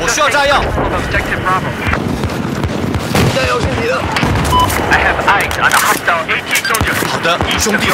我需要炸药。炸药是你的。好的，兄弟。